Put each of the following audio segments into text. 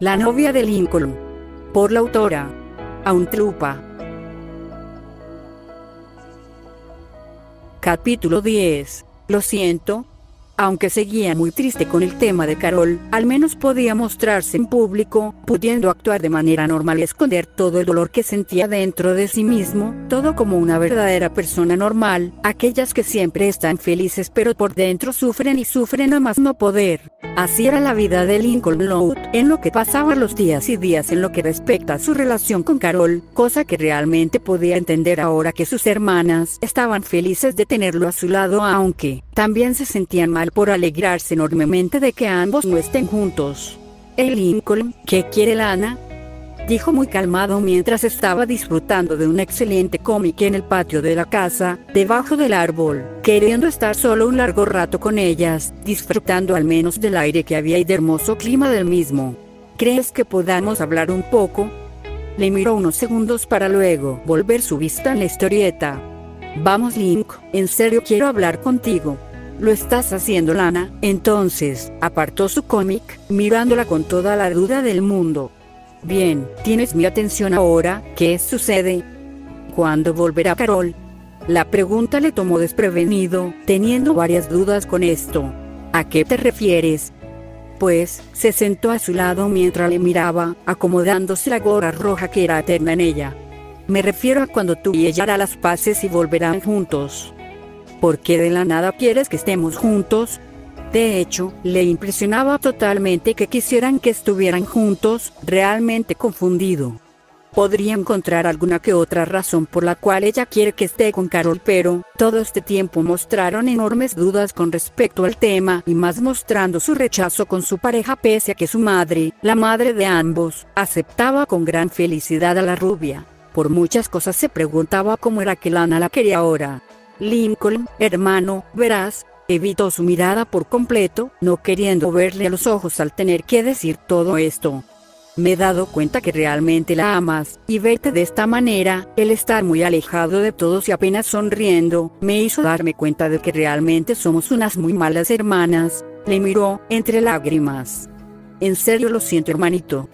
La novia de Lincoln. Por la autora. Auntrupa. Capítulo 10. Lo siento, aunque seguía muy triste con el tema de Carol, al menos podía mostrarse en público, pudiendo actuar de manera normal y esconder todo el dolor que sentía dentro de sí mismo, todo como una verdadera persona normal, aquellas que siempre están felices pero por dentro sufren y sufren a más no poder. Así era la vida de Lincoln Loud, en lo que pasaban los días y días en lo que respecta a su relación con Carol, cosa que realmente podía entender ahora que sus hermanas estaban felices de tenerlo a su lado aunque también se sentían mal por alegrarse enormemente de que ambos no estén juntos. El Lincoln, ¿qué quiere Lana? Dijo muy calmado mientras estaba disfrutando de un excelente cómic en el patio de la casa, debajo del árbol, queriendo estar solo un largo rato con ellas, disfrutando al menos del aire que había y del hermoso clima del mismo. ¿Crees que podamos hablar un poco? Le miró unos segundos para luego volver su vista en la historieta. Vamos Link, en serio quiero hablar contigo. Lo estás haciendo, Lana. Entonces, apartó su cómic, mirándola con toda la duda del mundo. Bien, tienes mi atención ahora, ¿qué sucede? ¿Cuándo volverá Carol? La pregunta le tomó desprevenido, teniendo varias dudas con esto. ¿A qué te refieres? Pues, se sentó a su lado mientras le miraba, acomodándose la gorra roja que era eterna en ella. Me refiero a cuando tú y ella harán las paces y volverán juntos. ¿Por qué de la nada quieres que estemos juntos? De hecho, le impresionaba totalmente que quisieran que estuvieran juntos, realmente confundido. Podría encontrar alguna que otra razón por la cual ella quiere que esté con Carol, pero todo este tiempo mostraron enormes dudas con respecto al tema y más mostrando su rechazo con su pareja pese a que su madre, la madre de ambos, aceptaba con gran felicidad a la rubia. Por muchas cosas se preguntaba cómo era que Lana la quería ahora. Lincoln, hermano, verás, evitó su mirada por completo, no queriendo verle a los ojos al tener que decir todo esto. Me he dado cuenta que realmente la amas, y verte de esta manera, el estar muy alejado de todos y apenas sonriendo, me hizo darme cuenta de que realmente somos unas muy malas hermanas. Le miró, entre lágrimas. En serio lo siento hermanito,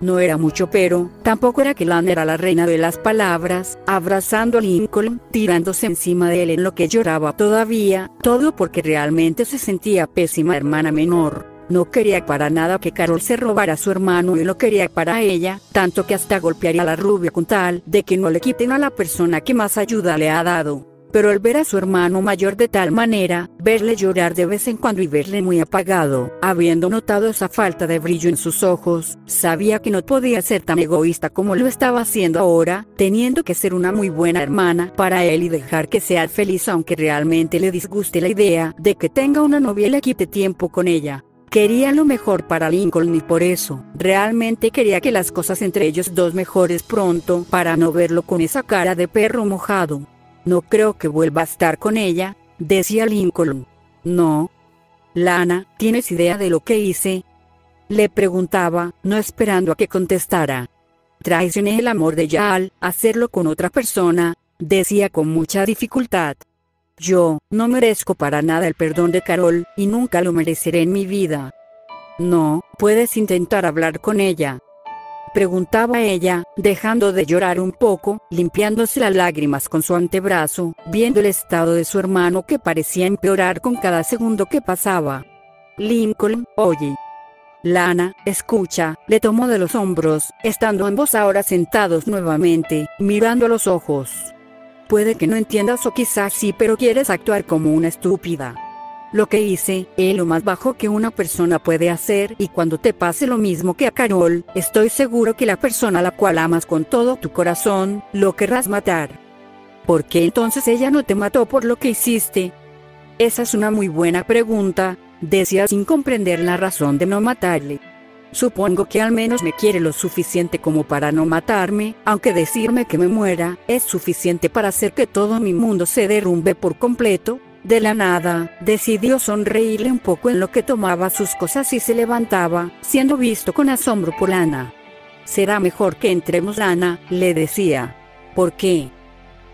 no era mucho pero, tampoco era que Lana era la reina de las palabras, abrazando a Lincoln, tirándose encima de él en lo que lloraba todavía, todo porque realmente se sentía pésima hermana menor. No quería para nada que Carol se robara a su hermano y lo quería para ella, tanto que hasta golpearía a la rubia con tal de que no le quiten a la persona que más ayuda le ha dado pero al ver a su hermano mayor de tal manera, verle llorar de vez en cuando y verle muy apagado, habiendo notado esa falta de brillo en sus ojos, sabía que no podía ser tan egoísta como lo estaba haciendo ahora, teniendo que ser una muy buena hermana para él y dejar que sea feliz aunque realmente le disguste la idea de que tenga una novia y le quite tiempo con ella. Quería lo mejor para Lincoln y por eso, realmente quería que las cosas entre ellos dos mejores pronto para no verlo con esa cara de perro mojado. No creo que vuelva a estar con ella, decía Lincoln. No. Lana, ¿tienes idea de lo que hice? Le preguntaba, no esperando a que contestara. Traicioné el amor de ella al hacerlo con otra persona, decía con mucha dificultad. Yo, no merezco para nada el perdón de Carol, y nunca lo mereceré en mi vida. No, puedes intentar hablar con ella, Preguntaba ella, dejando de llorar un poco, limpiándose las lágrimas con su antebrazo, viendo el estado de su hermano que parecía empeorar con cada segundo que pasaba. Lincoln, oye. Lana, escucha, le tomó de los hombros, estando ambos ahora sentados nuevamente, mirando a los ojos. Puede que no entiendas o quizás sí, pero quieres actuar como una estúpida. Lo que hice, es lo más bajo que una persona puede hacer y cuando te pase lo mismo que a Carol, estoy seguro que la persona a la cual amas con todo tu corazón, lo querrás matar. ¿Por qué entonces ella no te mató por lo que hiciste? Esa es una muy buena pregunta, decía sin comprender la razón de no matarle. Supongo que al menos me quiere lo suficiente como para no matarme, aunque decirme que me muera es suficiente para hacer que todo mi mundo se derrumbe por completo, de la nada, decidió sonreírle un poco en lo que tomaba sus cosas y se levantaba, siendo visto con asombro por Ana. Será mejor que entremos, Ana, le decía. ¿Por qué?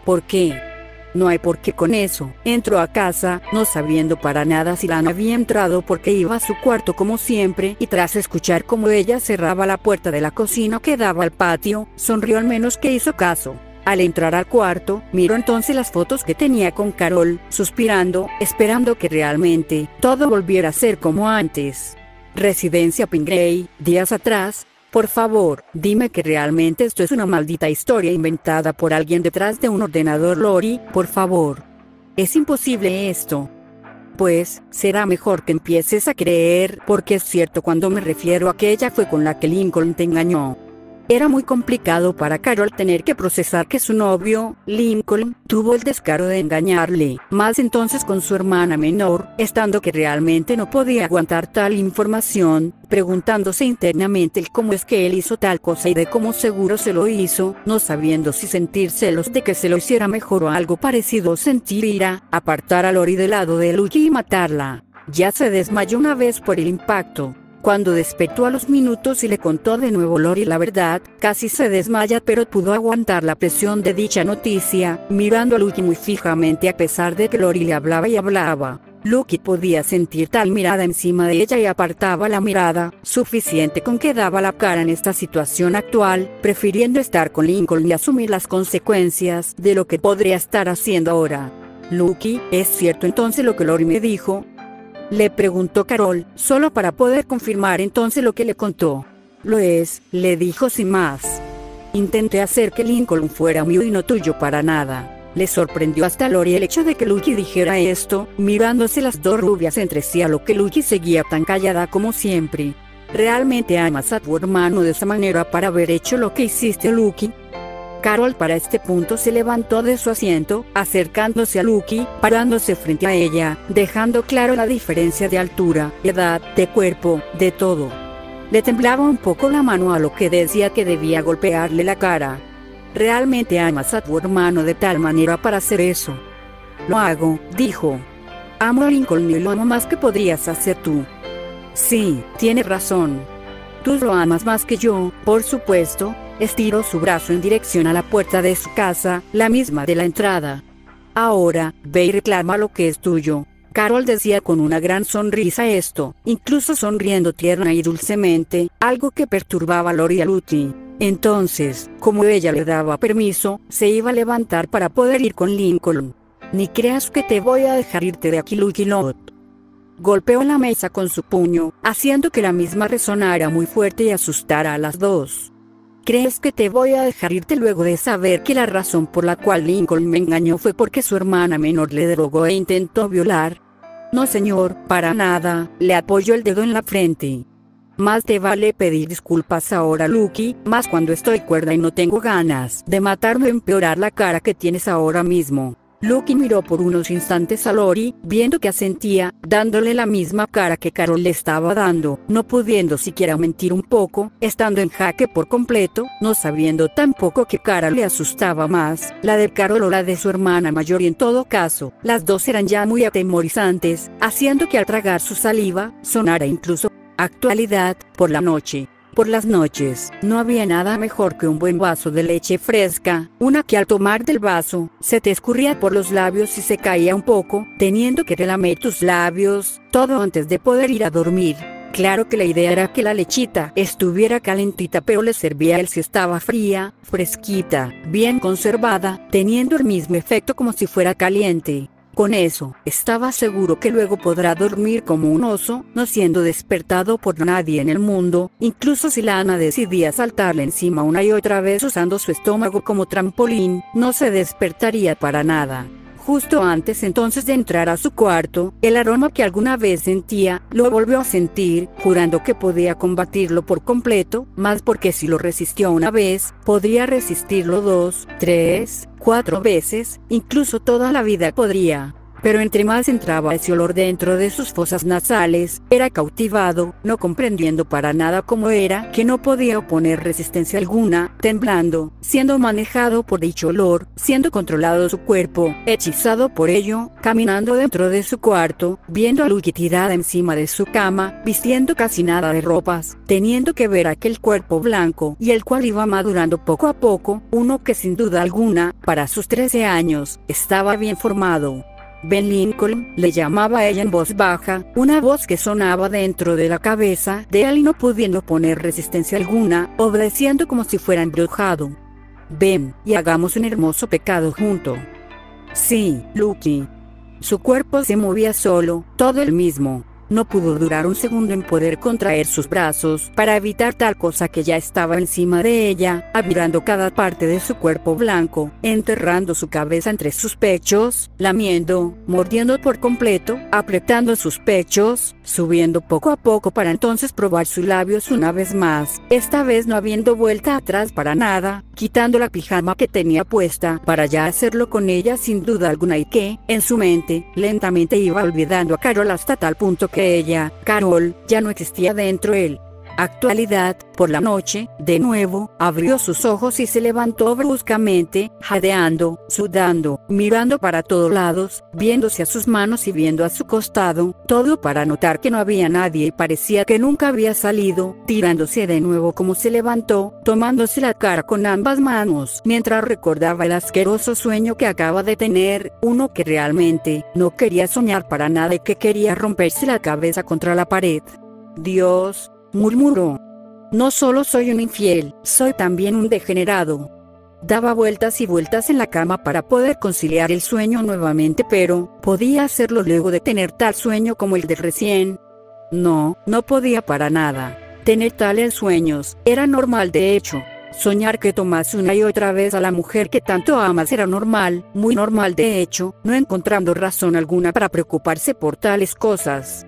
¿Por qué? No hay por qué con eso. Entró a casa, no sabiendo para nada si Lana había entrado porque iba a su cuarto como siempre, y tras escuchar cómo ella cerraba la puerta de la cocina que daba al patio, sonrió al menos que hizo caso. Al entrar al cuarto, miró entonces las fotos que tenía con Carol, suspirando, esperando que realmente todo volviera a ser como antes. Residencia Pingrey, días atrás, por favor, dime que realmente esto es una maldita historia inventada por alguien detrás de un ordenador Lori, por favor. Es imposible esto. Pues, será mejor que empieces a creer, porque es cierto cuando me refiero a que ella fue con la que Lincoln te engañó. Era muy complicado para Carol tener que procesar que su novio, Lincoln, tuvo el descaro de engañarle, más entonces con su hermana menor, estando que realmente no podía aguantar tal información, preguntándose internamente el cómo es que él hizo tal cosa y de cómo seguro se lo hizo, no sabiendo si sentir celos de que se lo hiciera mejor o algo parecido sentir ira, apartar a Lori del lado de Lucky y matarla. Ya se desmayó una vez por el impacto, cuando despertó a los minutos y le contó de nuevo Lori la verdad, casi se desmaya pero pudo aguantar la presión de dicha noticia, mirando a Lucky muy fijamente a pesar de que Lori le hablaba y hablaba. Lucky podía sentir tal mirada encima de ella y apartaba la mirada, suficiente con que daba la cara en esta situación actual, prefiriendo estar con Lincoln y asumir las consecuencias de lo que podría estar haciendo ahora. Lucky, ¿es cierto entonces lo que Lori me dijo? Le preguntó Carol, solo para poder confirmar entonces lo que le contó. Lo es, le dijo sin más. Intenté hacer que Lincoln fuera mío y no tuyo para nada. Le sorprendió hasta Lori el hecho de que Lucky dijera esto, mirándose las dos rubias entre sí a lo que Lucky seguía tan callada como siempre. ¿Realmente amas a tu hermano de esa manera para haber hecho lo que hiciste, Lucky? Carol para este punto se levantó de su asiento, acercándose a Lucky, parándose frente a ella, dejando claro la diferencia de altura, edad, de cuerpo, de todo. Le temblaba un poco la mano a lo que decía que debía golpearle la cara. ¿Realmente amas a tu hermano de tal manera para hacer eso? Lo hago, dijo. Amo a Lincoln y lo amo más que podrías hacer tú. Sí, tiene razón. Tú lo amas más que yo, por supuesto, estiró su brazo en dirección a la puerta de su casa, la misma de la entrada. Ahora, ve y reclama lo que es tuyo. Carol decía con una gran sonrisa esto, incluso sonriendo tierna y dulcemente, algo que perturbaba a Lori a Luti. Entonces, como ella le daba permiso, se iba a levantar para poder ir con Lincoln. Ni creas que te voy a dejar irte de aquí, Lucky Lot. Golpeó la mesa con su puño, haciendo que la misma resonara muy fuerte y asustara a las dos. ¿Crees que te voy a dejar irte luego de saber que la razón por la cual Lincoln me engañó fue porque su hermana menor le drogó e intentó violar? No señor, para nada, le apoyó el dedo en la frente. Más te vale pedir disculpas ahora, Lucky, más cuando estoy cuerda y no tengo ganas de matarme o empeorar la cara que tienes ahora mismo. Lucky miró por unos instantes a Lori, viendo que asentía, dándole la misma cara que Carol le estaba dando, no pudiendo siquiera mentir un poco, estando en jaque por completo, no sabiendo tampoco que cara le asustaba más, la de Carol o la de su hermana mayor y en todo caso, las dos eran ya muy atemorizantes, haciendo que al tragar su saliva, sonara incluso actualidad, por la noche. Por las noches, no había nada mejor que un buen vaso de leche fresca, una que al tomar del vaso, se te escurría por los labios y se caía un poco, teniendo que relamer tus labios, todo antes de poder ir a dormir. Claro que la idea era que la lechita estuviera calentita pero le servía él si estaba fría, fresquita, bien conservada, teniendo el mismo efecto como si fuera caliente. Con eso, estaba seguro que luego podrá dormir como un oso, no siendo despertado por nadie en el mundo, incluso si Lana decidía saltarle encima una y otra vez usando su estómago como trampolín, no se despertaría para nada. Justo antes entonces de entrar a su cuarto, el aroma que alguna vez sentía, lo volvió a sentir, jurando que podía combatirlo por completo, más porque si lo resistió una vez, podría resistirlo dos, tres, cuatro veces, incluso toda la vida podría. Pero entre más entraba ese olor dentro de sus fosas nasales, era cautivado, no comprendiendo para nada cómo era que no podía oponer resistencia alguna, temblando, siendo manejado por dicho olor, siendo controlado su cuerpo, hechizado por ello, caminando dentro de su cuarto, viendo a Lucky tirada encima de su cama, vistiendo casi nada de ropas, teniendo que ver aquel cuerpo blanco y el cual iba madurando poco a poco, uno que sin duda alguna, para sus 13 años, estaba bien formado. Ben Lincoln, le llamaba a ella en voz baja, una voz que sonaba dentro de la cabeza de él y no pudiendo poner resistencia alguna, obedeciendo como si fuera embrujado. Ven, y hagamos un hermoso pecado junto. Sí, Lucky. Su cuerpo se movía solo, todo el mismo, no pudo durar un segundo en poder contraer sus brazos para evitar tal cosa que ya estaba encima de ella, avirando cada parte de su cuerpo blanco, enterrando su cabeza entre sus pechos, lamiendo, mordiendo por completo, apretando sus pechos, subiendo poco a poco para entonces probar sus labios una vez más, esta vez no habiendo vuelta atrás para nada, quitando la pijama que tenía puesta para ya hacerlo con ella sin duda alguna y que, en su mente, lentamente iba olvidando a Carol hasta tal punto que ella, Carol, ya no existía dentro de él. Actualidad, por la noche, de nuevo, abrió sus ojos y se levantó bruscamente, jadeando, sudando, mirando para todos lados, viéndose a sus manos y viendo a su costado, todo para notar que no había nadie y parecía que nunca había salido, tirándose de nuevo como se levantó, tomándose la cara con ambas manos, mientras recordaba el asqueroso sueño que acaba de tener, uno que realmente no quería soñar para nada y que quería romperse la cabeza contra la pared. Dios, murmuró. No solo soy un infiel, soy también un degenerado. Daba vueltas y vueltas en la cama para poder conciliar el sueño nuevamente, pero podía hacerlo luego de tener tal sueño como el de recién. No, no podía para nada. Tener tales sueños, era normal de hecho. Soñar que tomas una y otra vez a la mujer que tanto amas era normal, muy normal de hecho, no encontrando razón alguna para preocuparse por tales cosas.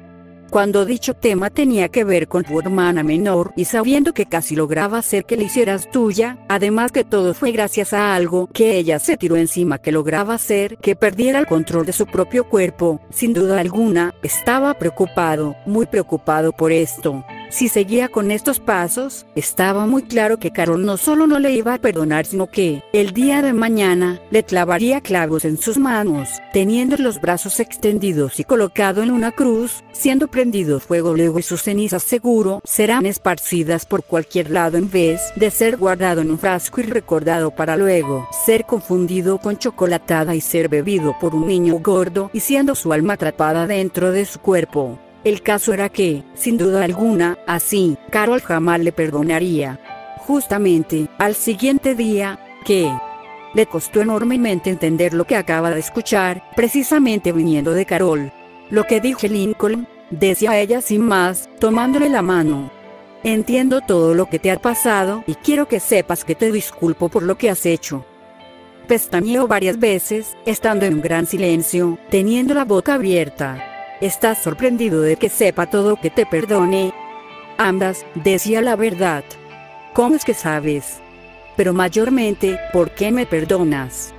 Cuando dicho tema tenía que ver con tu hermana menor y sabiendo que casi lograba hacer que le hicieras tuya, además que todo fue gracias a algo que ella se tiró encima que lograba hacer que perdiera el control de su propio cuerpo, sin duda alguna, estaba preocupado, muy preocupado por esto. Si seguía con estos pasos, estaba muy claro que Carol no solo no le iba a perdonar, sino que, el día de mañana, le clavaría clavos en sus manos, teniendo los brazos extendidos y colocado en una cruz, siendo prendido fuego luego y sus cenizas seguro serán esparcidas por cualquier lado en vez de ser guardado en un frasco y recordado para luego ser confundido con chocolatada y ser bebido por un niño gordo y siendo su alma atrapada dentro de su cuerpo. El caso era que, sin duda alguna, así, Carol jamás le perdonaría. Justamente, al siguiente día, que le costó enormemente entender lo que acaba de escuchar, precisamente viniendo de Carol. Lo que dije Lincoln, decía ella sin más, tomándole la mano. Entiendo todo lo que te ha pasado y quiero que sepas que te disculpo por lo que has hecho. Pestañeó varias veces, estando en un gran silencio, teniendo la boca abierta. ¿Estás sorprendido de que sepa todo que te perdone? Ambas, decía la verdad. ¿Cómo es que sabes? Pero mayormente, ¿por qué me perdonas?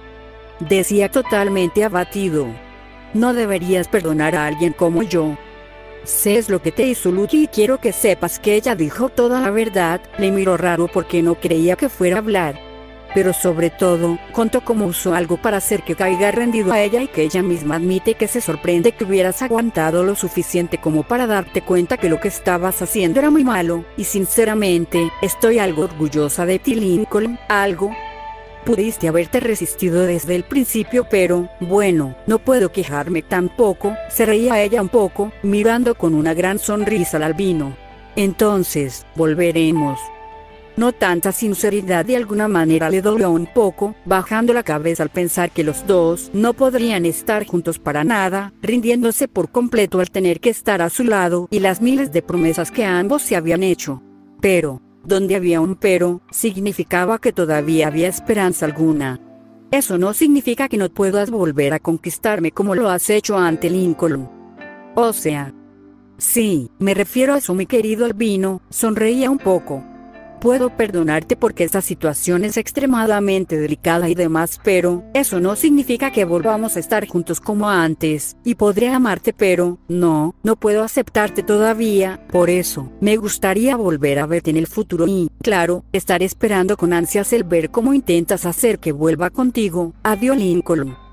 Decía totalmente abatido. No deberías perdonar a alguien como yo. Sé es lo que te hizo Lucky y quiero que sepas que ella dijo toda la verdad. Le miró raro porque no creía que fuera a hablar pero sobre todo, contó cómo usó algo para hacer que caiga rendido a ella y que ella misma admite que se sorprende que hubieras aguantado lo suficiente como para darte cuenta que lo que estabas haciendo era muy malo, y sinceramente, estoy algo orgullosa de ti Lincoln, algo, Pudiste haberte resistido desde el principio, pero, bueno, no puedo quejarme tampoco, se reía ella un poco, mirando con una gran sonrisa al albino. Entonces, volveremos, no tanta sinceridad de alguna manera le dolió un poco, bajando la cabeza al pensar que los dos no podrían estar juntos para nada, rindiéndose por completo al tener que estar a su lado y las miles de promesas que ambos se habían hecho. Pero, donde había un pero, significaba que todavía había esperanza alguna. Eso no significa que no puedas volver a conquistarme como lo has hecho ante Lincoln. O sea, sí, me refiero a eso mi querido Albino, sonreía un poco. Puedo perdonarte porque esta situación es extremadamente delicada y demás, pero eso no significa que volvamos a estar juntos como antes, y podré amarte, pero no, no puedo aceptarte todavía, por eso, me gustaría volver a verte en el futuro y, claro, estaré esperando con ansias el ver cómo intentas hacer que vuelva contigo. Adiós Lincoln.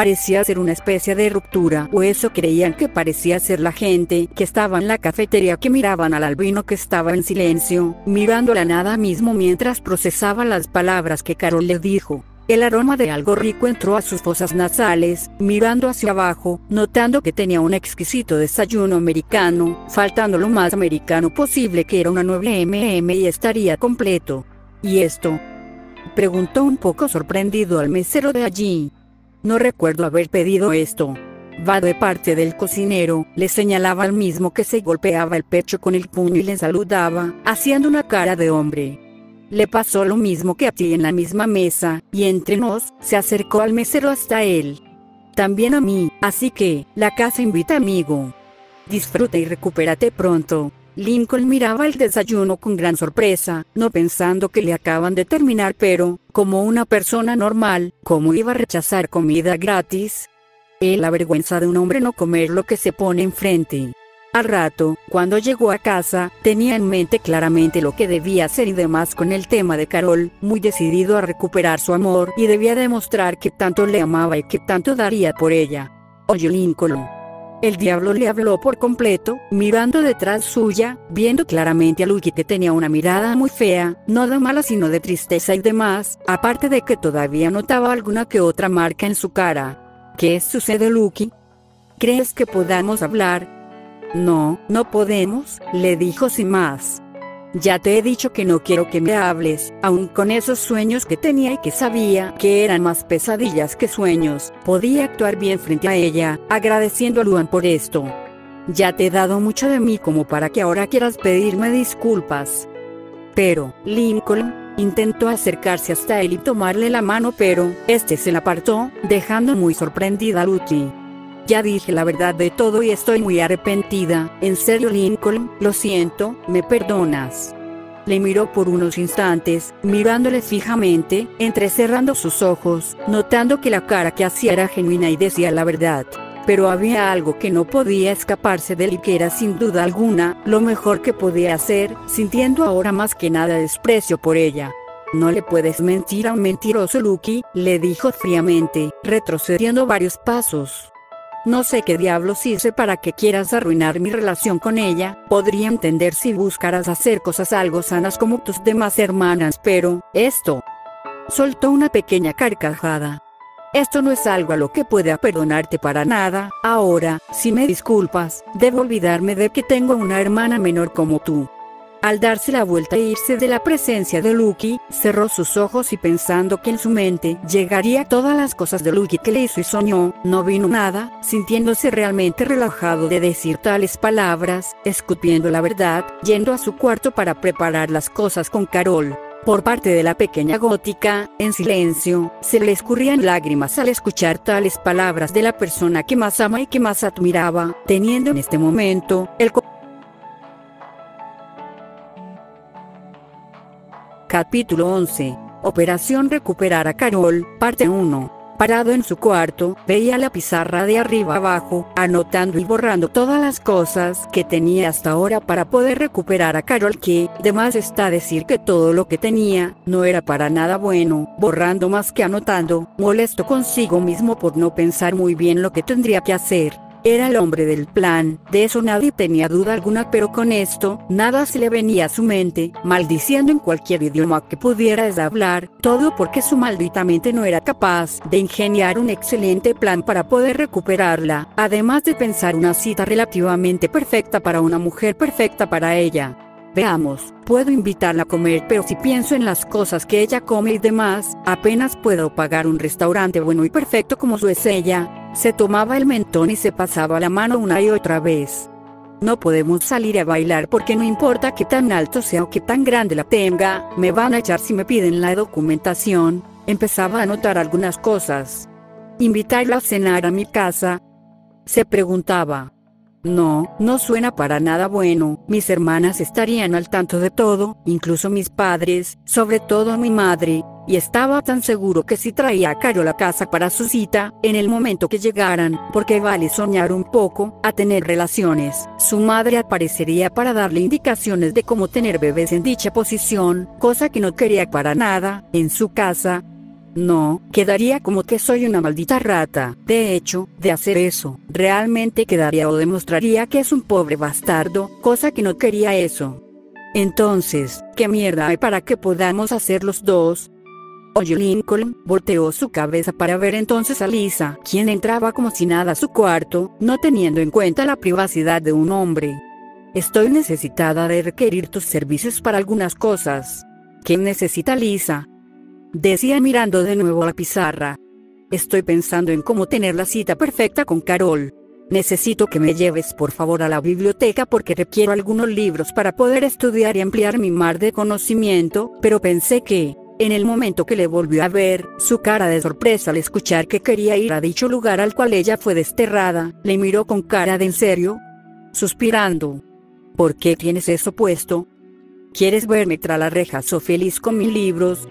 Parecía ser una especie de ruptura, o eso creían que parecía ser la gente que estaba en la cafetería que miraban al albino que estaba en silencio, mirando la nada mismo mientras procesaba las palabras que Carol le dijo. El aroma de algo rico entró a sus fosas nasales, mirando hacia abajo, notando que tenía un exquisito desayuno americano, faltando lo más americano posible que era una nueva MM y estaría completo. ¿Y esto? Preguntó un poco sorprendido al mesero de allí. No recuerdo haber pedido esto. Va de parte del cocinero, le señalaba al mismo que se golpeaba el pecho con el puño y le saludaba, haciendo una cara de hombre. Le pasó lo mismo que a ti en la misma mesa, y entre nos, se acercó al mesero hasta él. También a mí, así que, la casa invita amigo. Disfruta y recupérate pronto. Lincoln miraba el desayuno con gran sorpresa, no pensando que le acaban de terminar, pero, como una persona normal, ¿cómo iba a rechazar comida gratis? Él la vergüenza de un hombre no comer lo que se pone enfrente. Al rato, cuando llegó a casa, tenía en mente claramente lo que debía hacer y demás con el tema de Carol, muy decidido a recuperar su amor y debía demostrar que tanto le amaba y que tanto daría por ella. Oye Lincoln, el diablo le habló por completo, mirando detrás suya, viendo claramente a Lucky que tenía una mirada muy fea, no de mala sino de tristeza y demás, aparte de que todavía notaba alguna que otra marca en su cara. ¿Qué sucede Lucky? ¿Crees que podamos hablar? No, no podemos, le dijo sin más. Ya te he dicho que no quiero que me hables, aun con esos sueños que tenía y que sabía que eran más pesadillas que sueños, podía actuar bien frente a ella, agradeciendo a Luan por esto. Ya te he dado mucho de mí como para que ahora quieras pedirme disculpas. Pero, Lincoln, intentó acercarse hasta él y tomarle la mano pero, este se la apartó, dejando muy sorprendida a Lucy. Ya dije la verdad de todo y estoy muy arrepentida. En serio Lincoln, lo siento, ¿me perdonas? Le miró por unos instantes, mirándole fijamente, entrecerrando sus ojos, notando que la cara que hacía era genuina y decía la verdad. Pero había algo que no podía escaparse de él y que era sin duda alguna, lo mejor que podía hacer, sintiendo ahora más que nada desprecio por ella. No le puedes mentir a un mentiroso Lucky, le dijo fríamente, retrocediendo varios pasos. No sé qué diablos hice para que quieras arruinar mi relación con ella, podría entender si buscaras hacer cosas algo sanas como tus demás hermanas, pero, esto... Soltó una pequeña carcajada. Esto no es algo a lo que pueda perdonarte para nada, ahora, si me disculpas, debo olvidarme de que tengo una hermana menor como tú. Al darse la vuelta e irse de la presencia de Lucky, cerró sus ojos y pensando que en su mente llegaría todas las cosas de Lucky que le hizo y soñó, no vino nada, sintiéndose realmente relajado de decir tales palabras, escupiendo la verdad, yendo a su cuarto para preparar las cosas con Carol. Por parte de la pequeña gótica, en silencio, se le escurrían lágrimas al escuchar tales palabras de la persona que más ama y que más admiraba, teniendo en este momento, el Capítulo 11. Operación Recuperar a Carol, parte 1. Parado en su cuarto, veía la pizarra de arriba abajo, anotando y borrando todas las cosas que tenía hasta ahora para poder recuperar a Carol que, de más está decir que todo lo que tenía, no era para nada bueno, borrando más que anotando, molesto consigo mismo por no pensar muy bien lo que tendría que hacer. Era el hombre del plan, de eso nadie tenía duda alguna, pero con esto, nada se le venía a su mente, maldiciendo en cualquier idioma que pudiera hablar, todo porque su maldita mente no era capaz de ingeniar un excelente plan para poder recuperarla, además de pensar una cita relativamente perfecta para una mujer perfecta para ella. Veamos, puedo invitarla a comer, pero si pienso en las cosas que ella come y demás, apenas puedo pagar un restaurante bueno y perfecto como su es ella. Se tomaba el mentón y se pasaba la mano una y otra vez. No podemos salir a bailar porque no importa que tan alto sea o que tan grande la tenga, me van a echar si me piden la documentación. Empezaba a notar algunas cosas. Invitarla a cenar a mi casa. Se preguntaba, No, no suena para nada bueno. Mis hermanas estarían al tanto de todo, incluso mis padres, sobre todo mi madre, y estaba tan seguro que si traía a Carol a casa para su cita, en el momento que llegaran, porque vale soñar un poco, a tener relaciones, su madre aparecería para darle indicaciones de cómo tener bebés en dicha posición, cosa que no quería para nada, en su casa, no, quedaría como que soy una maldita rata. De hecho, de hacer eso, realmente quedaría o demostraría que es un pobre bastardo, cosa que no quería eso. Entonces, ¿qué mierda hay para que podamos hacer los dos? Oye Lincoln, volteó su cabeza para ver entonces a Lisa, quien entraba como si nada a su cuarto, no teniendo en cuenta la privacidad de un hombre. Estoy necesitada de requerir tus servicios para algunas cosas. ¿Qué necesita Lisa? Decía mirando de nuevo a la pizarra. Estoy pensando en cómo tener la cita perfecta con Carol. Necesito que me lleves por favor a la biblioteca porque requiero algunos libros para poder estudiar y ampliar mi mar de conocimiento, pero pensé que, en el momento que le volvió a ver, su cara de sorpresa al escuchar que quería ir a dicho lugar al cual ella fue desterrada, le miró con cara de en serio, suspirando. ¿Por qué tienes eso puesto? ¿Quieres verme tras las rejas o feliz con mis libros?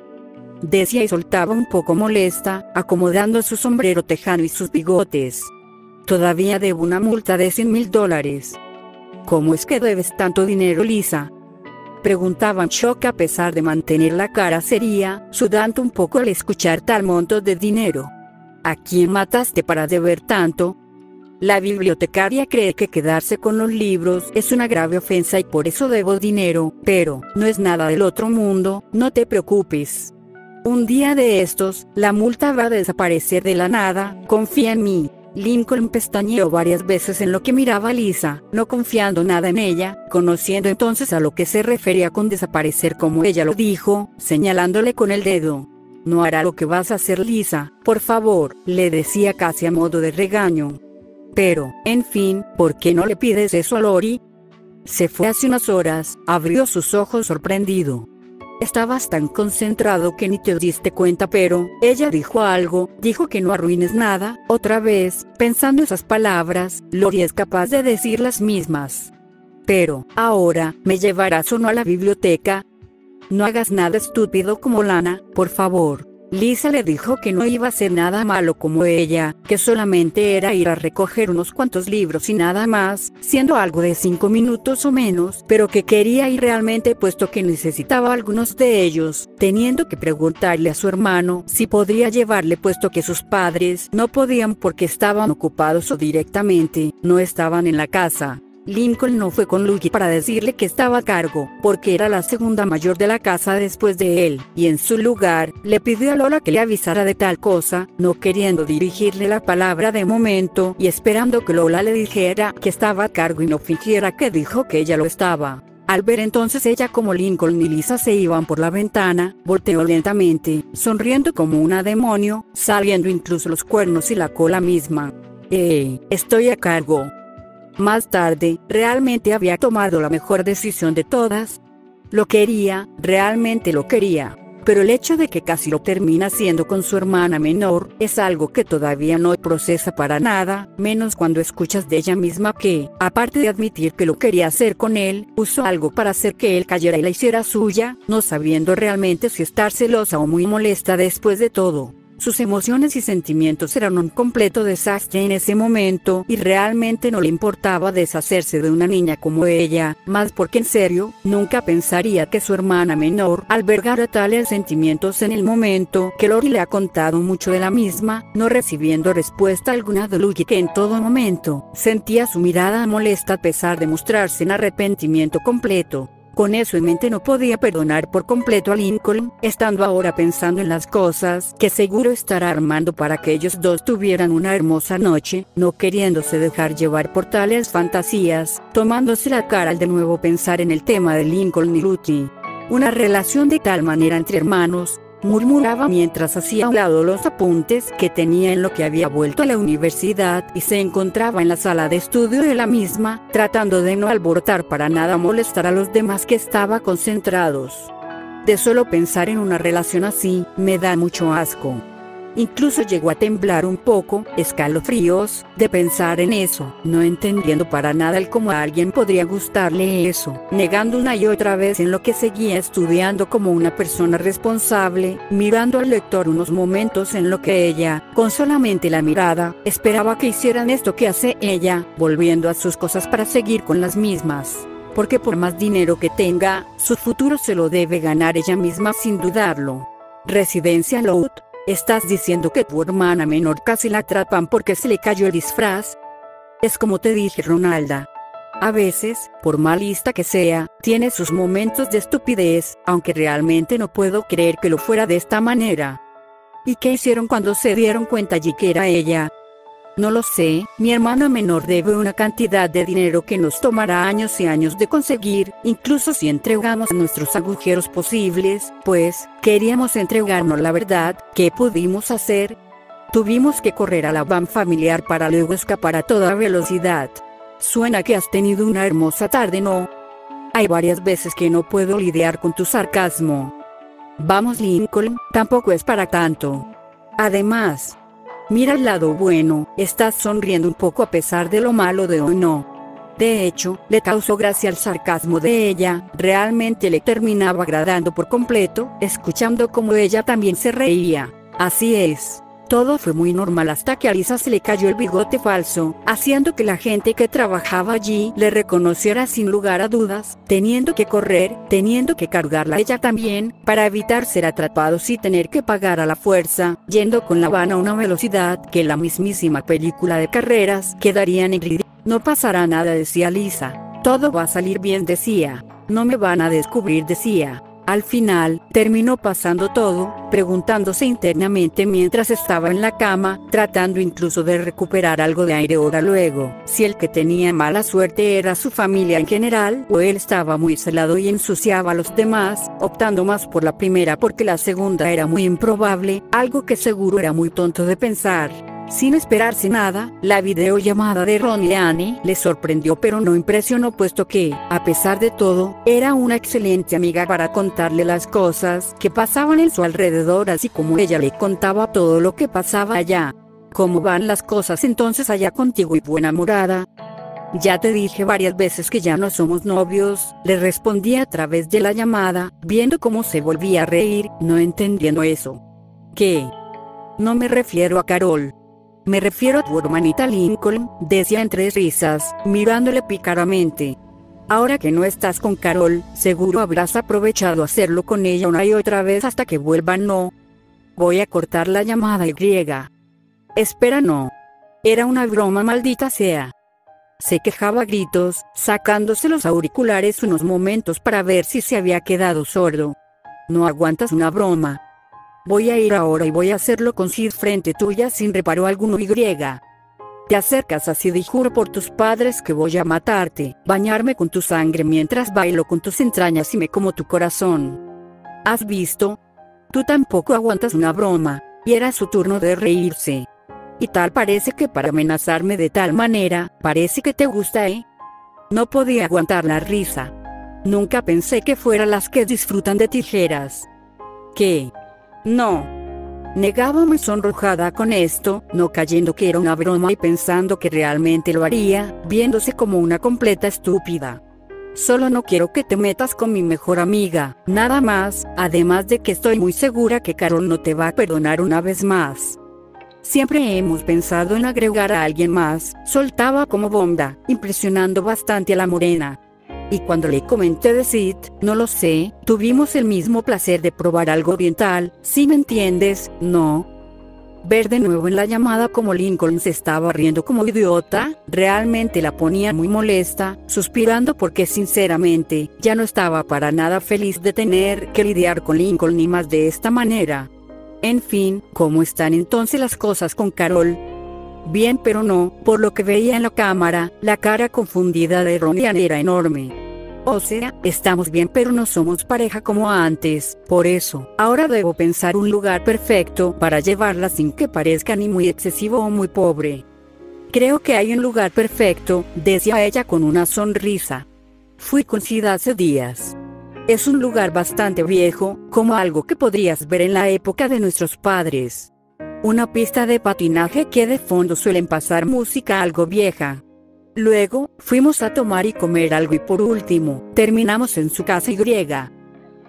Decía y soltaba un poco molesta, acomodando su sombrero tejano y sus bigotes. Todavía debo una multa de 100 mil dólares. ¿Cómo es que debes tanto dinero, Lisa? Preguntaban Shock a pesar de mantener la cara seria, sudando un poco al escuchar tal monto de dinero. ¿A quién mataste para deber tanto? La bibliotecaria cree que quedarse con los libros es una grave ofensa y por eso debo dinero, pero no es nada del otro mundo, no te preocupes. Un día de estos, la multa va a desaparecer de la nada, confía en mí. Lincoln pestañeó varias veces en lo que miraba Lisa, no confiando nada en ella, conociendo entonces a lo que se refería con desaparecer como ella lo dijo, señalándole con el dedo. No hará lo que vas a hacer Lisa, por favor, le decía casi a modo de regaño. Pero, en fin, ¿por qué no le pides eso a Lori? Se fue hace unas horas, abrió sus ojos sorprendido. Estabas tan concentrado que ni te diste cuenta, pero ella dijo algo, dijo que no arruines nada, otra vez, pensando esas palabras, Lori es capaz de decir las mismas. Pero, ahora, ¿me llevarás o no a la biblioteca? No hagas nada estúpido como Lana, por favor. Lisa le dijo que no iba a ser nada malo como ella, que solamente era ir a recoger unos cuantos libros y nada más, siendo algo de cinco minutos o menos, pero que quería ir realmente puesto que necesitaba algunos de ellos, teniendo que preguntarle a su hermano si podría llevarle puesto que sus padres no podían porque estaban ocupados o directamente no estaban en la casa. Lincoln no fue con Lucky para decirle que estaba a cargo, porque era la segunda mayor de la casa después de él, y en su lugar, le pidió a Lola que le avisara de tal cosa, no queriendo dirigirle la palabra de momento, y esperando que Lola le dijera que estaba a cargo y no fingiera que dijo que ella lo estaba. Al ver entonces ella como Lincoln y Lisa se iban por la ventana, volteó lentamente, sonriendo como una demonio, saliendo incluso los cuernos y la cola misma. ¡Eh! Estoy a cargo, más tarde, realmente había tomado la mejor decisión de todas. Lo quería, realmente lo quería. Pero el hecho de que casi lo termina haciendo con su hermana menor, es algo que todavía no procesa para nada, menos cuando escuchas de ella misma que, aparte de admitir que lo quería hacer con él, usó algo para hacer que él cayera y la hiciera suya, no sabiendo realmente si estar celosa o muy molesta después de todo. Sus emociones y sentimientos eran un completo desastre en ese momento y realmente no le importaba deshacerse de una niña como ella, más porque en serio, nunca pensaría que su hermana menor albergara tales sentimientos en el momento que Lori le ha contado mucho de la misma, no recibiendo respuesta alguna de Lucky que en todo momento sentía su mirada molesta a pesar de mostrarse en arrepentimiento completo. Con eso en mente no podía perdonar por completo a Lincoln, estando ahora pensando en las cosas que seguro estará armando para que ellos dos tuvieran una hermosa noche, no queriéndose dejar llevar por tales fantasías, tomándose la cara al de nuevo pensar en el tema de Lincoln y Lucy. Una relación de tal manera entre hermanos, murmuraba mientras hacía a un lado los apuntes que tenía en lo que había vuelto a la universidad y se encontraba en la sala de estudio de la misma, tratando de no alborotar para nada molestar a los demás que estaba concentrados. De solo pensar en una relación así, me da mucho asco. Incluso llegó a temblar un poco, escalofríos, de pensar en eso, no entendiendo para nada el cómo a alguien podría gustarle eso, negando una y otra vez en lo que seguía estudiando como una persona responsable, mirando al lector unos momentos en lo que ella, con solamente la mirada, esperaba que hicieran esto que hace ella, volviendo a sus cosas para seguir con las mismas porque por más dinero que tenga, su futuro se lo debe ganar ella misma sin dudarlo. Residencia Loud, ¿estás diciendo que tu hermana menor casi la atrapan porque se le cayó el disfraz? Es como te dije Ronalda. A veces, por mal lista que sea, tiene sus momentos de estupidez, aunque realmente no puedo creer que lo fuera de esta manera. ¿Y qué hicieron cuando se dieron cuenta allí que era ella? No lo sé, mi hermana menor debe una cantidad de dinero que nos tomará años y años de conseguir, incluso si entregamos nuestros agujeros posibles, pues, queríamos entregarnos la verdad, ¿qué pudimos hacer? Tuvimos que correr a la van familiar para luego escapar a toda velocidad. Suena que has tenido una hermosa tarde, ¿no? Hay varias veces que no puedo lidiar con tu sarcasmo. Vamos Lincoln, tampoco es para tanto. Además, Mira el lado bueno, estás sonriendo un poco a pesar de lo malo de hoy no. De hecho, le causó gracia el sarcasmo de ella, realmente le terminaba agradando por completo, escuchando como ella también se reía. Así es. Todo fue muy normal hasta que a Lisa se le cayó el bigote falso, haciendo que la gente que trabajaba allí le reconociera sin lugar a dudas, teniendo que correr, teniendo que cargarla ella también, para evitar ser atrapados y tener que pagar a la fuerza, yendo con la van a una velocidad que la mismísima película de carreras quedarían en ridículo. No pasará nada, decía Lisa. Todo va a salir bien, decía. No me van a descubrir, decía. Al final, terminó pasando todo, preguntándose internamente mientras estaba en la cama, tratando incluso de recuperar algo de aire hora luego, si el que tenía mala suerte era su familia en general, o él estaba muy celado y ensuciaba a los demás, optando más por la primera porque la segunda era muy improbable, algo que seguro era muy tonto de pensar. Sin esperarse nada, la videollamada de Ron y Annie le sorprendió pero no impresionó puesto que, a pesar de todo, era una excelente amiga para contarle las cosas que pasaban en su alrededor así como ella le contaba todo lo que pasaba allá. ¿Cómo van las cosas entonces allá contigo y buena morada? Ya te dije varias veces que ya no somos novios, le respondí a través de la llamada, viendo cómo se volvía a reír, no entendiendo eso. ¿Qué? No me refiero a Carol. Me refiero a tu hermanita Lincoln, decía entre risas, mirándole pícaramente. Ahora que no estás con Carol, seguro habrás aprovechado hacerlo con ella una y otra vez hasta que vuelva no. Voy a cortar la llamada y griega. Espera no. Era una broma maldita sea. Se quejaba a gritos, sacándose los auriculares unos momentos para ver si se había quedado sordo. No aguantas una broma. Voy a ir ahora y voy a hacerlo con Sid frente tuya sin reparo alguno y. Te acercas así y juro por tus padres que voy a matarte, bañarme con tu sangre mientras bailo con tus entrañas y me como tu corazón. ¿Has visto? Tú tampoco aguantas una broma, y era su turno de reírse. Y tal parece que para amenazarme de tal manera, parece que te gusta, ¿eh? No podía aguantar la risa. Nunca pensé que fuera las que disfrutan de tijeras. ¿Qué? No. Negaba muy sonrojada con esto, no cayendo que era una broma y pensando que realmente lo haría, viéndose como una completa estúpida. Solo no quiero que te metas con mi mejor amiga, nada más, además de que estoy muy segura que Carol no te va a perdonar una vez más. Siempre hemos pensado en agregar a alguien más, soltaba como bomba, impresionando bastante a la morena. Y cuando le comenté de Sid, no lo sé, tuvimos el mismo placer de probar algo oriental, si me entiendes, ¿no? Ver de nuevo en la llamada como Lincoln se estaba riendo como idiota, realmente la ponía muy molesta, suspirando porque sinceramente, ya no estaba para nada feliz de tener que lidiar con Lincoln ni más de esta manera. En fin, ¿cómo están entonces las cosas con Carol? Bien pero no, por lo que veía en la cámara, la cara confundida de Ronian era enorme. O sea, estamos bien pero no somos pareja como antes, por eso, ahora debo pensar un lugar perfecto para llevarla sin que parezca ni muy excesivo o muy pobre. Creo que hay un lugar perfecto, decía ella con una sonrisa. Fui con Sid hace días. Es un lugar bastante viejo, como algo que podrías ver en la época de nuestros padres. Una pista de patinaje que de fondo suelen pasar música algo vieja. Luego, fuimos a tomar y comer algo y por último, terminamos en su casa y griega.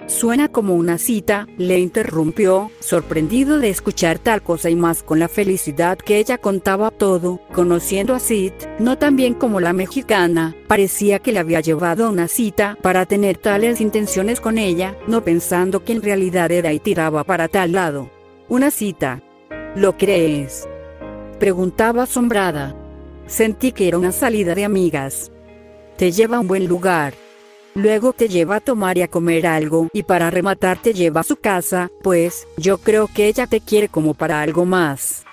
Suena como una cita, le interrumpió, sorprendido de escuchar tal cosa y más con la felicidad que ella contaba todo, conociendo a Sid, no tan bien como la mexicana, parecía que le había llevado a una cita para tener tales intenciones con ella, no pensando que en realidad era y tiraba para tal lado. Una cita. ¿Lo crees? Preguntaba asombrada. Sentí que era una salida de amigas. Te lleva a un buen lugar. Luego te lleva a tomar y a comer algo, y para rematar te lleva a su casa, pues, yo creo que ella te quiere como para algo más.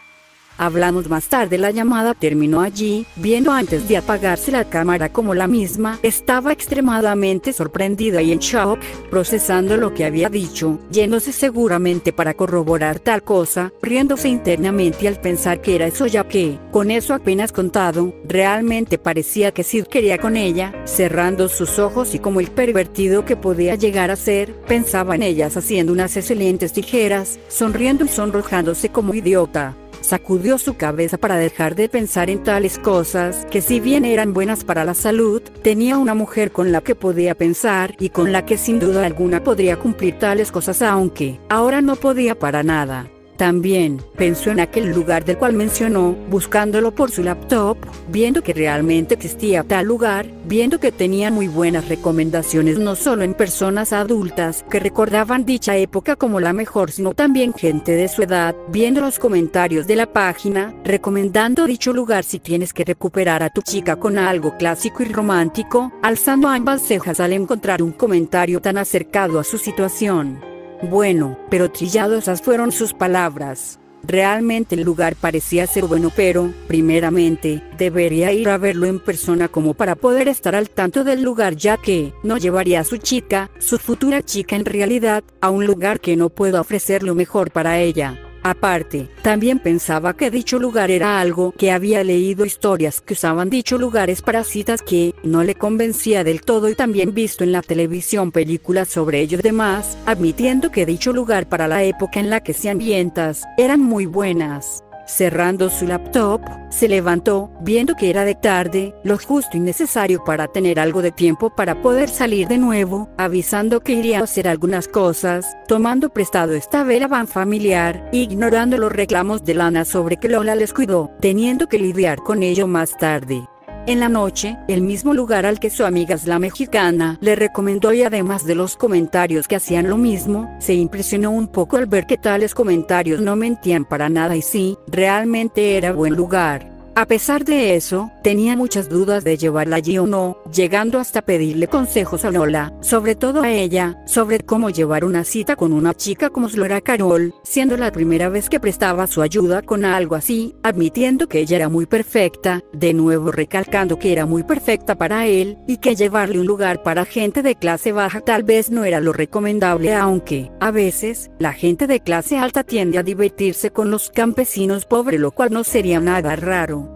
Hablamos más tarde, la llamada terminó allí, viendo antes de apagarse la cámara como la misma estaba extremadamente sorprendida y en shock, procesando lo que había dicho, yéndose seguramente para corroborar tal cosa, riéndose internamente al pensar que era eso ya que, con eso apenas contado, realmente parecía que Sid quería con ella, cerrando sus ojos y como el pervertido que podía llegar a ser, pensaba en ellas haciendo unas excelentes tijeras, sonriendo y sonrojándose como idiota sacudió su cabeza para dejar de pensar en tales cosas, que si bien eran buenas para la salud, tenía una mujer con la que podía pensar y con la que sin duda alguna podría cumplir tales cosas aunque, ahora no podía para nada. También, pensó en aquel lugar del cual mencionó, buscándolo por su laptop, viendo que realmente existía tal lugar, viendo que tenía muy buenas recomendaciones no solo en personas adultas que recordaban dicha época como la mejor, sino también gente de su edad, viendo los comentarios de la página, recomendando dicho lugar si tienes que recuperar a tu chica con algo clásico y romántico, alzando ambas cejas al encontrar un comentario tan acercado a su situación. Bueno, pero trillado esas fueron sus palabras. Realmente el lugar parecía ser bueno, pero, primeramente, debería ir a verlo en persona como para poder estar al tanto del lugar ya que, no llevaría a su chica, su futura chica en realidad, a un lugar que no pueda ofrecer lo mejor para ella. Aparte, también pensaba que dicho lugar era algo que había leído historias que usaban dicho lugares para citas que no le convencía del todo y también visto en la televisión películas sobre ello demás, admitiendo que dicho lugar para la época en la que se ambientas eran muy buenas. Cerrando su laptop, se levantó, viendo que era de tarde, lo justo y necesario para tener algo de tiempo para poder salir de nuevo, avisando que iría a hacer algunas cosas, tomando prestado esta vela van familiar, ignorando los reclamos de Lana sobre que Lola les cuidó, teniendo que lidiar con ello más tarde. En la noche, el mismo lugar al que su amiga la mexicana le recomendó y además de los comentarios que hacían lo mismo, se impresionó un poco al ver que tales comentarios no mentían para nada y sí, realmente era buen lugar. A pesar de eso, tenía muchas dudas de llevarla allí o no, llegando hasta pedirle consejos a Lola, sobre todo a ella, sobre cómo llevar una cita con una chica como lo era Carol, siendo la primera vez que prestaba su ayuda con algo así, admitiendo que ella era muy perfecta, de nuevo recalcando que era muy perfecta para él, y que llevarle un lugar para gente de clase baja tal vez no era lo recomendable aunque, a veces, la gente de clase alta tiende a divertirse con los campesinos pobres lo cual no sería nada raro.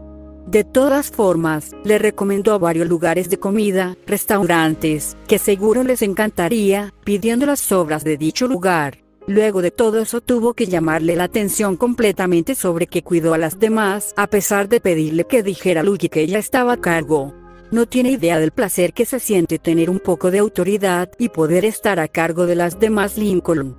De todas formas, le recomendó varios lugares de comida, restaurantes, que seguro les encantaría, pidiendo las sobras de dicho lugar. Luego de todo eso tuvo que llamarle la atención completamente sobre que cuidó a las demás, a pesar de pedirle que dijera a Luigi que ella estaba a cargo. No tiene idea del placer que se siente tener un poco de autoridad y poder estar a cargo de las demás Lincoln.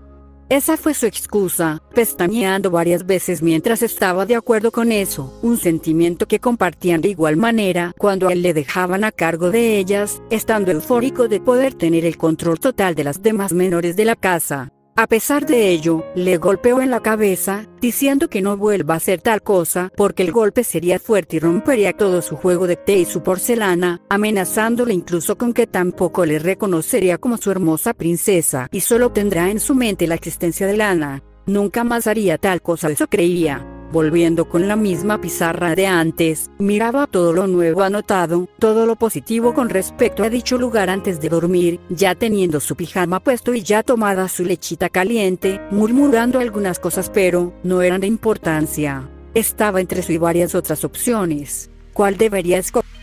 Esa fue su excusa, pestañeando varias veces mientras estaba de acuerdo con eso, un sentimiento que compartían de igual manera cuando a él le dejaban a cargo de ellas, estando eufórico de poder tener el control total de las demás menores de la casa. A pesar de ello, le golpeó en la cabeza, diciendo que no vuelva a hacer tal cosa, porque el golpe sería fuerte y rompería todo su juego de té y su porcelana, amenazándole incluso con que tampoco le reconocería como su hermosa princesa, y solo tendrá en su mente la existencia de Lana. Nunca más haría tal cosa, eso creía volviendo con la misma pizarra de antes, miraba todo lo nuevo anotado, todo lo positivo con respecto a dicho lugar antes de dormir, ya teniendo su pijama puesto y ya tomada su lechita caliente, murmurando algunas cosas pero, no eran de importancia. Estaba entre su y varias otras opciones. ¿Cuál debería escoger?